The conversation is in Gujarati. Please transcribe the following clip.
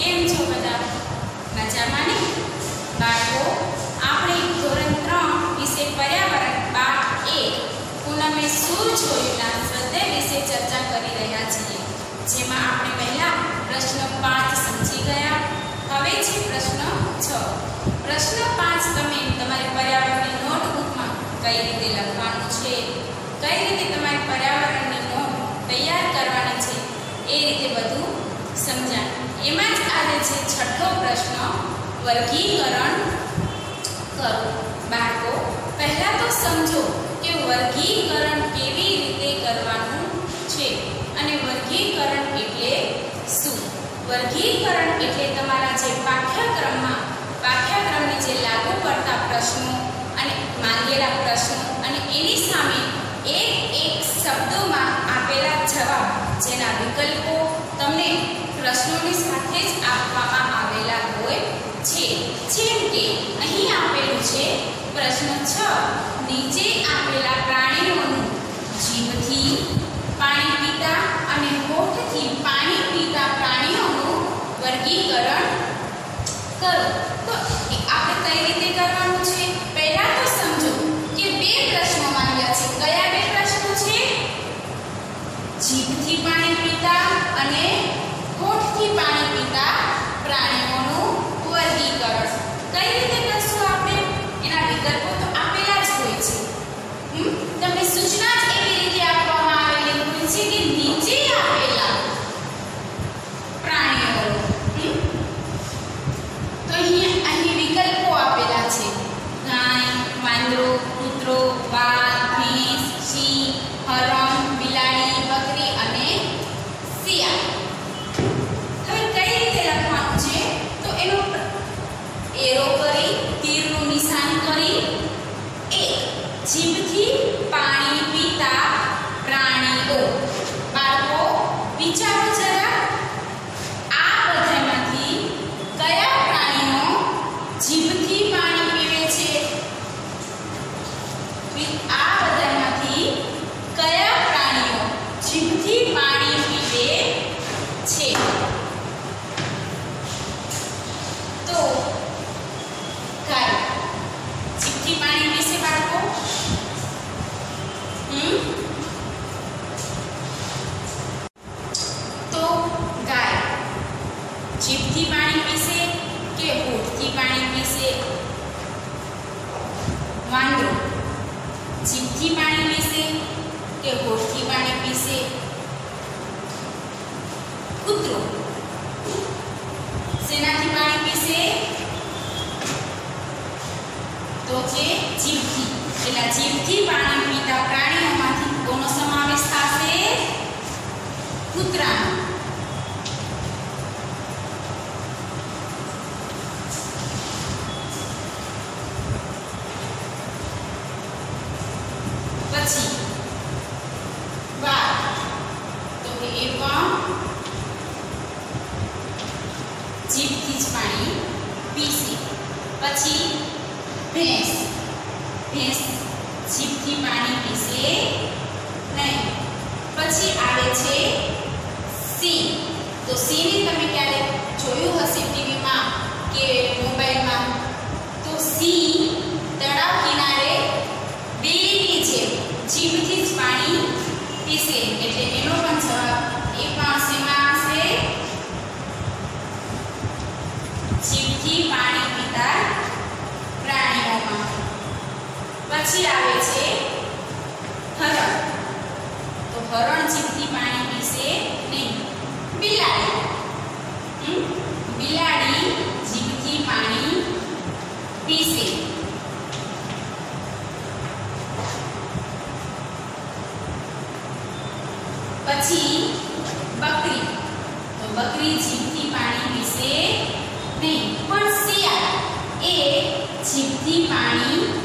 કેમ છો બધા? મજામાં ને? બાળકો આપણે ધોરણ ત્રણ વિશે પર્યાવરણ પાઠ એક પૂનમે શું જોયુંના સ્વાધ્યાય વિશે ચર્ચા કરી રહ્યા છીએ જેમાં આપણે પહેલા પ્રશ્ન પાંચ સમજી ગયા હવે છે પ્રશ્ન છ પ્રશ્ન પાંચ તમે તમારી પર્યાવરણની નોટબુકમાં કઈ રીતે લખવાનું છે કઈ રીતે તમારી પર્યાવરણની નોટ તૈયાર કરવાની છે એ રીતે બધું સમજાય એમાં જ આવે છે છઠ્ઠો પ્રશ્ન વર્ગીકરણ કરો. બાળકો, પહેલાં તો સમજો કે વર્ગીકરણ કેવી રીતે કરવાનું છે અને વર્ગીકરણ એટલે શું? વર્ગીકરણ એટલે તમારા જે પાઠ્યક્રમમાં, પાઠ્યક્રમને જે લાગુ પડતા પ્રશ્નો અને માંગેલા પ્રશ્નો અને એની સામે એક એક શબ્દોમાં આપેલા જવાબ, જેના વિકલ્પો તમને પ્રશ્નોની સાથે જ આપવામાં આવેલા હોય છે. જેમ કે, અહીં આપેલું છે, પ્રશ્ન છ. નીચે આપેલા પ્રાણીઓનું જીભથી પાણી પીતા અને હોઠથી પાણી પીતા પ્રાણીઓનું વર્ગીકરણ કરો. તો આપણે કઈ રીતે કરવાનું છે? પહેલા તો સમજો કે બે પ્રશ્નો માંગ્યા છે. કયા બે પ્રશ્નો છે? જીભથી પાણી પીતા અને હોઠથી પાણી પીતા પ્રાણીઓનું કઈ રીતે કરશું આપણે? એના વિકલ્પો તો આપેલા જ હોય છે? તમને સૂચના જ એવી રીતે આપવામાં આવેલી હોય છે કે નીચે આપેલા પ્રાણીઓ હમ? તો અહીં અહીં વિકલ્પો આપેલા છે ગાય વાંદરો કૂતરો વાઘ ભેંસ સિંહ હરણ બિલાડી બકરી અને શિયાળ હવે કઈ રીતે લખવાનું છે તો એનો પ્ર- એરો કરી તીરનું નિશાન કરી એક જીભથી પાણી પીતા પ્રાણીઓ બાળકો વિચારો જરા આ બધામાંથી કયા પ્રાણીઓ જીભથી પાણી પીવે છે વિ- આ બધામાંથી કયા પ્રાણીઓ જીભથી પાણી પીવે છે તો ગાય જીભથી પાણી પીશે બાળકો હમ તો ગાય જીભથી પાણી પીશે કે હોઠથી પાણી પીશે વાંદરો જીભથી પાણી પીશે કે હોઠી પાણી પીશે? કૂતરો શેનાથી પાણી પીશે તો છે જીભથી એટલે જીભથી પાણી પીતા પ્રાણીઓમાંથી કોનો સમાવેશ થશે કૂતરાનો પછી વાઘ તો કે એ પણ જીભથી જ પાણી પીશે પછી ભેંસ ભેંસ જીભથી પાણી પીશે નહીં પછી આવે છે સિંહ તો સિંહને તમે ક્યારેક જોયું હશે ટીવીમાં કે મોબાઈલમાં તો સિંહ તળાવ કિનારે બિલ્લીની જેમ જીભથી જ પાણી પીશે એટલે એનો પણ જવાબ એ પણ શેમાં આવશે જીભથી પાણી પીતા પ્રાણીઓમાં પછી આવે છે હરણ તો હરણ જીવતી પાણી પીશે નહીં બિલાડી બિલાડી જીવતી પાણી પીશે પછી બકરી, તો બકરી જીભથી પાણી પીશે નહીં, પણ શિયાળ. એ જીભથી પાણી